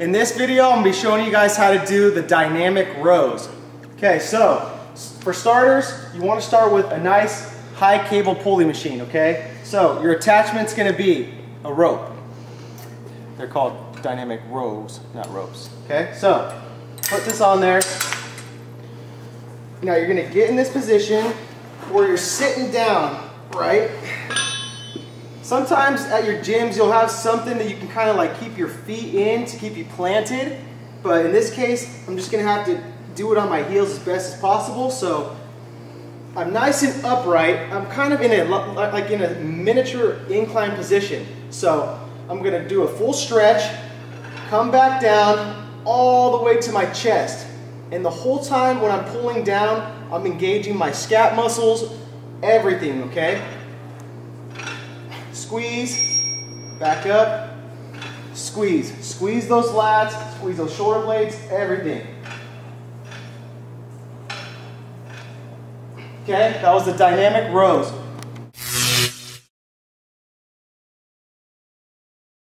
In this video, I'm gonna be showing you guys how to do the dynamic rows. Okay, so for starters, you wanna start with a nice high cable pulley machine, okay? So your attachment's gonna be a rope. They're called dynamic rows, not ropes, okay? So put this on there. Now you're gonna get in this position where you're sitting down, right? Sometimes at your gyms you'll have something that you can kind of like keep your feet in to keep you planted. But in this case, I'm just gonna have to do it on my heels as best as possible. So I'm nice and upright. I'm kind of in a like in a miniature incline position. So I'm gonna do a full stretch, come back down all the way to my chest. And the whole time when I'm pulling down, I'm engaging my scap muscles, everything, okay? Squeeze, back up, squeeze. Squeeze those lats, squeeze those shoulder blades, everything. Okay, that was the dynamic rows.